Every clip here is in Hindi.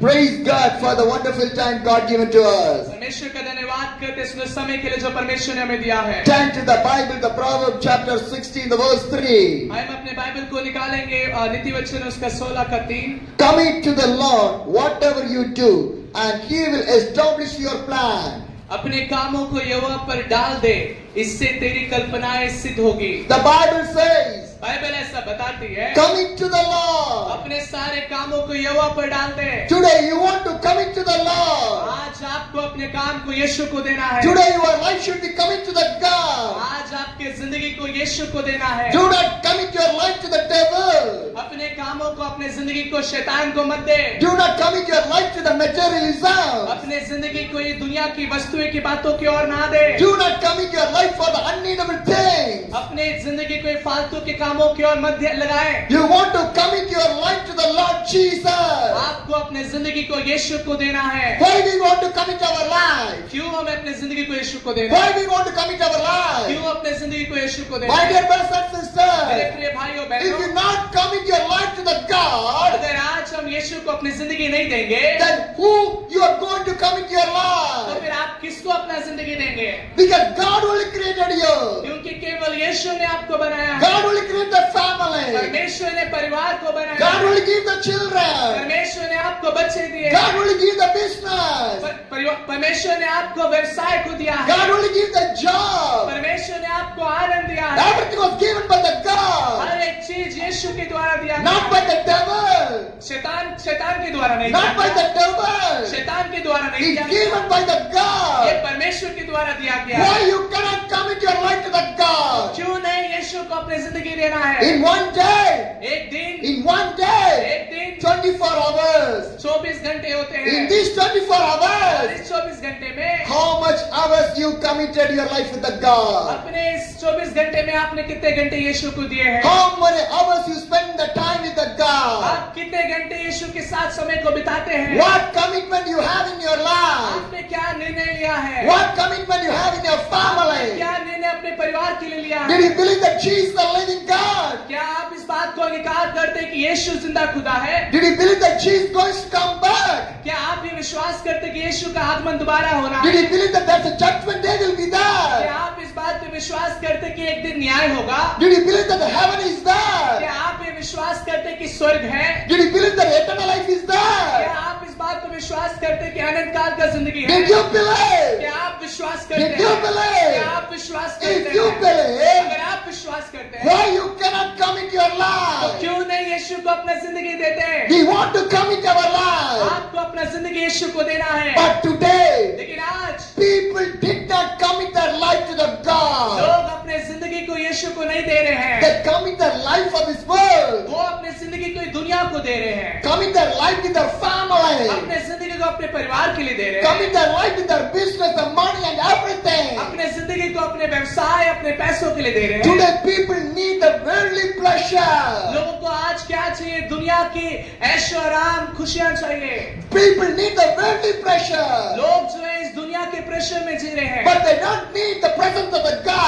Praise God for the wonderful time God given to us. परमेश्वर का धन्यवाद करते इस समय के लिए जो परमेश्वर ने हमें दिया है Turn to the Bible, the Proverbs chapter 16, the verse 3. हम अपने बाइबल को निकालेंगे नीति वचन उसका सोलह का तीन Commit to the Lord whatever you do, and He will establish your plan. अपने कामों को यहोवा पर डाल दे इससे तेरी कल्पनाएँ सिद्ध होगी The Bible says, बाइबल ऐसा बताती है कमिंग टू द लॉ अपने सारे कामों को यवा पर डाल दे। Today you want to come in the law आज आपको अपने काम को यीशु को देना है। Today you life should be coming to the God आज आपके ज़िंदगी को यीशु को देना है। Do not commit your life to the devil अपने कामों को अपने ज़िंदगी को शैतान को मत दे। Do not commit your life to the materialism अपने ज़िंदगी को ये दुनिया की वस्तुएँ की बातों की ओर ना दे। Do not commit your life for the unneedable things अपने ज़िंदगी को ये फालतू के काम कामों के और मध्य लगाए। You want to come in your life to the lord चीज़ आपको अपने ज़िंदगी को यीशु को देना है। Why we want to come in our life क्यों हमें अपने ज़िंदगी को यीशु को देना why we want to come in our life क्यों अपने ज़िंदगी को यीशु को देना my dear brothers and sisters मेरे प्रिय not come in your life to the आज हम यीशु को अपनी ज़िंदगी नहीं देंगे you are going to commit your तो life? फिर आप किसको अपना ज़िंदगी देंगे Because God only created you. क्योंकि केवल यीशु ने आपको बनाया है God only created the family. परमेश्वर ने परिवार को बनाया God only give the children. परमेश्वर ने आपको बच्चे दिए God only give the business. परमेश्वर ने आपको व्यवसाय को दिया है God only give the job. परमेश्वर ने आपको आनंद दिया है Everything was given by the God, हर एक चीज़ यीशु के द्वारा दिया not by the devil, शैतान शैतान के द्वारा नहीं not by the devil. शैतान के द्वारा नहीं दिया given by the God. ये परमेश्वर के द्वारा दिया गया Why you cannot commit your life to the God? क्यों नहीं यीशु को अपनी ज़िंदगी देना है In one day, एक दिन in one day, एक दिन 24 hours. 24 घंटे होते हैं In these 24 hours, इस 24 घंटे में how much hours you committed your life with the God? अपने इस 24 घंटे में आपने कितने घंटे यीशु को दिए हैं How many hours you spend the time God? आप कितने घंटे यीशु के साथ समय को बिताते हैं What commitment you have in your life? आपने क्या निर्णय लिया है What commitment you have in your family? क्या निर्णय अपने परिवार के लिए लिया है? Did you believe that Jesus the living God? क्या आप इस बात को अंगीकार करते हैं कि यीशु ज़िंदा खुदा है Did you believe that Jesus going to come back? क्या आप ये विश्वास करते हैं कि यीशु का आगमन दोबारा होना Did है you believe that there's a judgment day will be there? क्या आप इस बात पे विश्वास करते हैं कि एक दिन न्याय होगा Did you believe that the heaven is there? क्या आप विश्वास करते कि स्वर्ग है। आप इस बात को विश्वास करते कि अनंत काल का ज़िंदगी है? क्या आप विश्वास करते हैं? क्या आप विश्वास करते हैं? अगर आप विश्वास करते हैं why you cannot come into your life? तो क्यों नहीं यीशु को अपना ज़िंदगी देते हैं? We want to come into our आपको अपना ज़िंदगी यीशु को देना है। But today लेकिन आज people did not come into their life to the god. परमेश्वर को नहीं दे रहे हैं। They come in the life of this world वो अपनी ज़िंदगी को दुनिया को दे रहे हैं। Come in the life in the family अपने ज़िंदगी को अपने परिवार के लिए दे रहे हैं come in the life in the business the money and everything अपने ज़िंदगी को अपने व्यवसाय अपने पैसों के लिए दे रहे हैं। Today people need the worldly pleasure लोगों को आज क्या चाहिए? दुनिया की ऐश आराम खुशियाँ चाहिए। People need the worldly pleasure लोग जो है इस दुनिया के प्रेशर में जी रहे हैं। But they don't need the presence of the God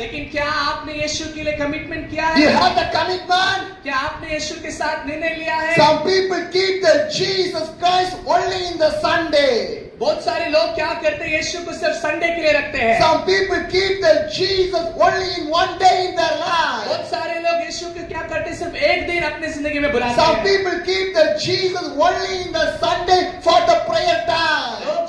लेकिन क्या आपने यीशु के लिए कमिटमेंट किया Do you है have the commitment? क्या आपने यीशु के साथ निर्णय लिया है Some people keep the Jesus Christ only in the Sunday. बहुत सारे लोग क्या करते हैं यीशु को सिर्फ़ संडे के लिए रखते हैं Some people keep the Jesus only in one day in their life. बहुत सारे लोग यीशु को क्या करते हैं सिर्फ़ एक दिन अपने ज़िंदगी में बुलाते हैं Some people keep the Jesus only in the Sunday for the prayer time.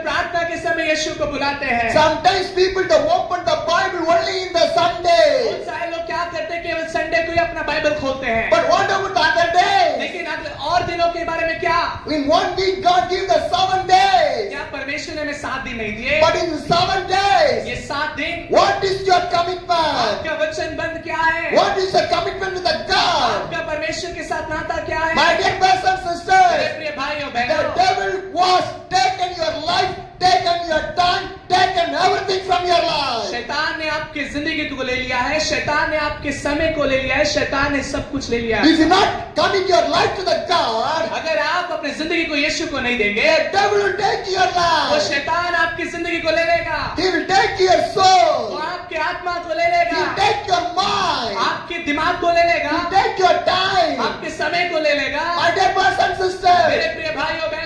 है प्रार्थना के समय यीशु को बुलाते हैं Sometimes people they open the Bible only in the Sunday. बहुत सारे लोग क्या करते हैं केवल संडे को ही अपना बाइबल खोलते हैं But what about the other days? लेकिन और दिनों के बारे में क्या In one week God give the seven days. क्या परमेश्वर ने हमें सात दिन नहीं दिए बट इन सेवन डेज़ ये सात दिन व्हाट इज़ योर कमिटमेंट आपका वचन बंद क्या है? What is your commitment with the परमेश्वर के साथ नाता क्या है? My dear brothers and sisters मेरे प्रिय your life taken your time, taken everything from your life. शैतान ने आपके ज़िंदगी को ले लिया है शैतान ने आपके समय को ले लिया है शैतान ने सब कुछ ले लिया है If you not commit your life to the God, अगर आप अपने ज़िंदगी को यीशु को नहीं देंगे the devil will take your वो life. शैतान आपकी ज़िंदगी को ले लेगा He will take your वो soul. आपके आत्मा को ले He लेगा will take your mind. आपके दिमाग को ले He लेगा will take your time. आपके समय को ले लेगा My dear brothers and मेरे प्रिय भाइयों बहनों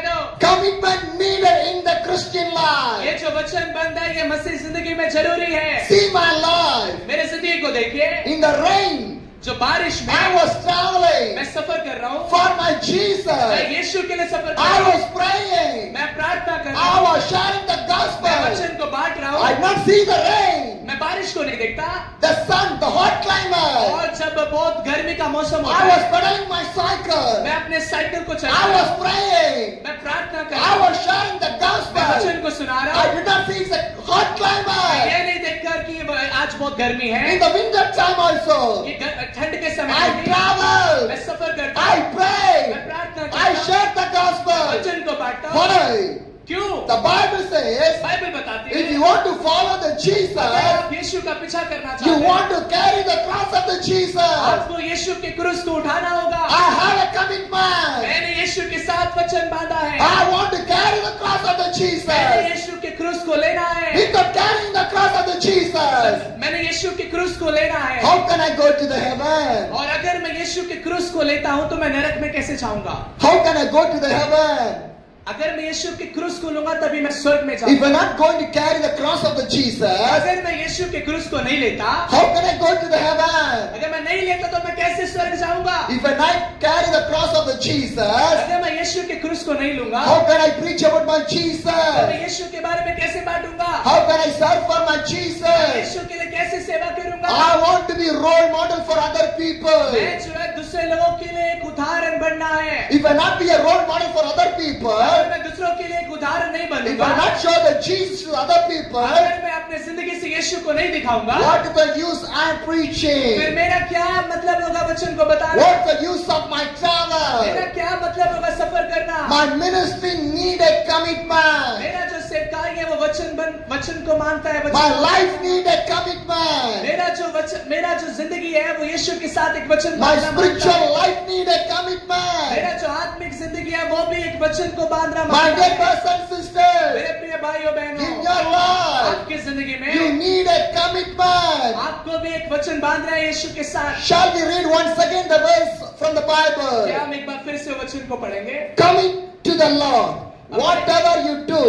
ये मसीह ज़िंदगी में ज़रूरी है। See my life. मेरे ज़िंदगी को देखिए। इन द rain, जो बारिश में I was traveling मैं सफ़र कर रहा हूँ for my Jesus मैं यीशु के लिए सफ़र कर I रहा हूँ was praying. मैं प्रार्थना कर रहा हूँ I was sharing the gospel मैं वचन को बांट रहा हूँ did not see the rain, मैं बारिश को नहीं देखता the sun, the hot climate. और जब बहुत गर्मी का मौसम होता I was pedaling my cycle. मैं अपने साइकिल को चला I was praying. मैं प्रार्थना कर रहा हूँ I was sharing the gospel मैं वचन को सुना रहा हूँ I did not see the hot climate मैं ये नहीं देखकर कि आज बहुत गर्मी है In the winter time also, ठंड के समय I travel. मैं सफ़र करता I pray. मैं प्रार्थना करता हूँ share the gospel. वचन को बांटता हूँ Why? क्यों The Bible says, बाइबल बताती है. if you want to follow the Jesus. अगर आप यीशु का पीछा करना चाहते हैं You want to carry the cross of the Jesus. आपको यीशु के क्रूस को उठाना होगा I have a commitment. मैंने यीशु के साथ वचन बांधा है I want to carry the cross of the Jesus. मैंने यीशु के क्रूस को लेना है Without carrying the मैंने यीशु के क्रूस को लेना है how can I go to the heaven? और अगर मैं यीशु के क्रूस को लेता हूँ तो मैं नरक में कैसे जाऊँगा How can I go to the heaven? अगर मैं यीशु के क्रूस को लूँगा तभी मैं स्वर्ग में जाऊँगा अगर मैं यीशु के क्रूस को नहीं लेता how can I go to the heaven? अगर मैं नहीं लेता तो मैं कैसे स्वर्ग जाऊँगा if an I carry the cross of the Jesus अगर मैं यीशु के क्रूस को नहीं लूँगा how can I preach about my तो Jesus? मैं यीशु के बारे में कैसे बांटूँगा how can I serve for my Jesus? यीशु के लिए कैसे सेवा करूँगा आई want to be role model for other people. मैं दूसरे लोगों के लिए एक उदाहरण बनना है। If I not be a role model for other people अगर मैं दूसरों के लिए एक उदाहरण नहीं बनूँगा if I not show the Jesus to other people अगर मैं अपने ज़िंदगी से यीशु को नहीं दिखाऊँगा what the use I am preaching फिर मेरा क्या मतलब होगा वचन को बताना? What the use of my travel मेरा क्या मतलब होगा सफ़र करना? My ministry need a commitment मेरा जो सेवकाई है वो वचन बन वचन को मानता है my life need a commitment मेरा जो वचन मेरा जो ज़िंदगी है वो यीशु के साथ एक वचन my मानता है spiritual life need a commitment. मेरा जो आत्मिक जिंदगी है वो भी एक वचन को बांधना My मानता dear है brothers and sisters, मेरे प्रिय भाइयों in बहनों your life, आपकी जिंदगी you में need a commitment. आपको भी एक वचन बांधना है यीशु के साथ Shall we read once again the verse from the क्या Bible? हम एक बार फिर से वचन को पढ़ेंगे Commit to the Lord, whatever you do,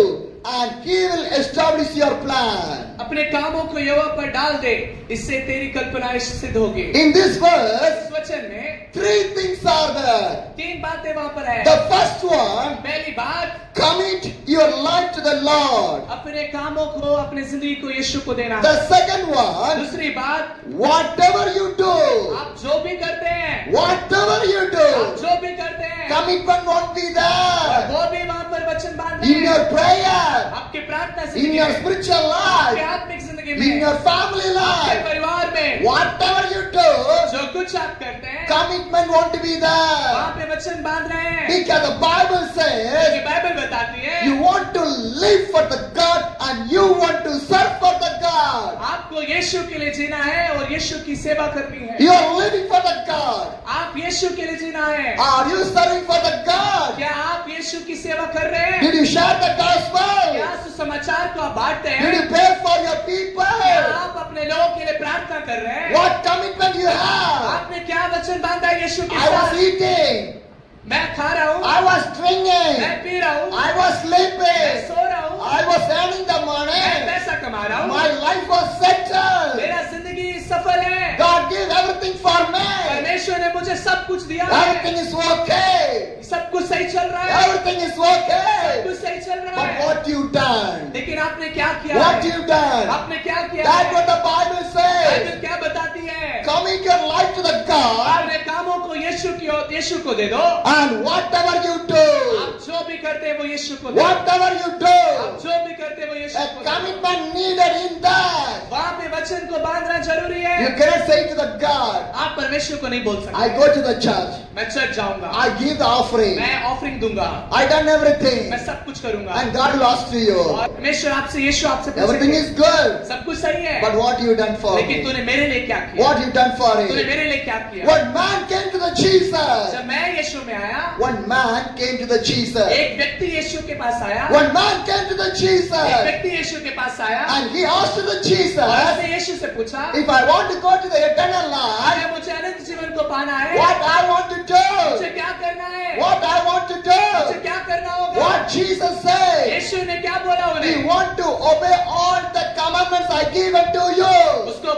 and He will establish your plan. अपने कामों को यवा पर डाल दे इससे तेरी कल्पनाएँ सिद्ध होगी। इन दिस वर्स वचन में थ्री थिंग्स आर द तीन बातें वहाँ पर है। द फ़र्स्ट वन पहली बात commit your life to the lord अपने कामों को अपने ज़िंदगी को यीशु को देना। द सेकंड वन दूसरी बात वॉट एवर यू डू आप जो भी करते हैं वॉट एवर यू डू जो भी करते हैं कमिटमेंट वॉन्ट बी दैट वो भी वहाँ पर वचन बांधते हैं। In your prayer in जिंदगी your में spiritual आपके life, आत्मिक जिंदगी in में your family आपके life, परिवार में whatever you do, जो कुछ आप करते हैं commitment won't be there. वहां पे वचन बांध रहे हैं Because the Bible says क्योंकि बाइबल बताती है you want to live for the यीशु के लिए जीना है और यीशु की सेवा करनी है। You are living for the God आप यीशु के लिए जीना है। Are you serving for the God क्या आप यीशु की सेवा कर रहे हैं? Did you share the gospel क्या सुसमाचार को आप बांटते हैं? Did you pray for your people आप अपने लोगों के लिए प्रार्थना कर रहे हैं? व्हाट कमिटमेंट यू हैव आपने क्या वचन बांधा है यीशु के साथ आई वाज ईटिंग मैं खा रहा हूँ I was मैं drinking. पी रहा हूँ I was मैं sleeping. सो रहा हूँ I was earning the मैं money. पैसा कमा रहा हूँ My life was settled. मेरा ज़िंदगी सफल है God gave everything for me. परमेश्वर ने मुझे सब कुछ दिया है Everything is okay. सब कुछ सही चल रहा है Everything is सब okay. कुछ सही चल रहा But है what you done? लेकिन आपने क्या किया What है you done? आपने क्या किया That's है what the Bible says. Bible क्या बताती है Commit your life to the God अपने कामों को यीशु की ओर यीशु को दे दो and whatever you do, आप जो भी करते हैं वो यीशु को दे दो whatever you आप do, जो भी करते हैं वो यीशु a को दे दो commitment needed in that. वचन को बांधना ज़रूरी है। You can say to the God आप परमेश्वर को नहीं बोल सकते। I go to the church मैं चर्च जाऊँगा। आई गिव द ऑफरिंग मैं ऑफरिंग दूँगा। आई डन एवरीथिंग मैं सब कुछ करूँगा। And God lost to you परमेश्वर आपसे यीशु आपसे एवरीथिंग इज़ गुड सब कुछ सही है। But what you done for लेकिन तूने मेरे लिए क्या किया? व्हाट यू डन फॉर तूने मेरे लिए क्या किया? What man came to the Jesus जब मैं यीशु में आया One man came to the Jesus. एक व्यक्ति यीशु के पास आया One man came to the एक Jesus. व्यक्ति यीशु के पास आया And he asked the और Jesus, उसने यीशु से पूछा if I want to go to the eternal life, अगर मुझे अनंत जीवन को पाना है what I want to मुझे do? क्या करना है What I want to मुझे do? क्या करना होगा What Jesus said. यीशु ने क्या बोला We उन्हें want to obey all the commandments I give unto you.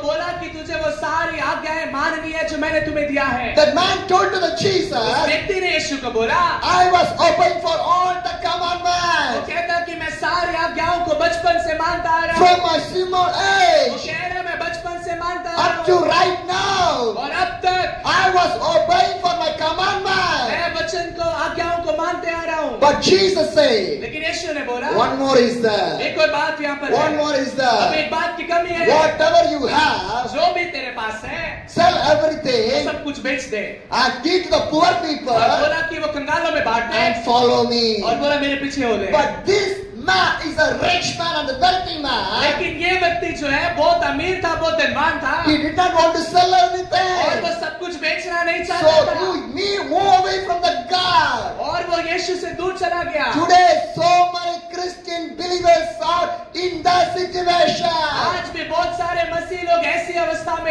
बोला कि तुझे वो सारी आज्ञाएँ माननी है जो मैंने तुम्हें दिया है The man told to the Jesus. उस व्यक्ति ने यीशु को बोला I was obeying for all the commandments. वो कहता कि मैं सारी आज्ञाओं को बचपन से मानता आ रहा हूँ. from my small age. वो कह रहा मैं बचपन से मानता आ रहा हूँ. up to right now. और अब तक I was obeying for my commandments. But Jesus said, लेकिन यीशु ने बोला one more is there. एक और बात यहाँ पर One है more is अब there. एक बात की कमी है Whatever you have, जो भी तेरे पास है sell everything सब कुछ बेच दे and give to the poor people और बोला कि वो कंगालों में बांट दे and follow me. और बोला मेरे पीछे हो ले But this a rich man and a wealthy man. लेकिन ये व्यक्ति जो है बहुत अमीर था बहुत धनवान था He did not want to sell और वो सब कुछ बेचना नहीं चाहता So था you me move away from the God. और वो यीशु से दूर चला गया Today so many Christian believers are in that situation. आज भी बहुत सारे मसीह लोग ऐसी अवस्था में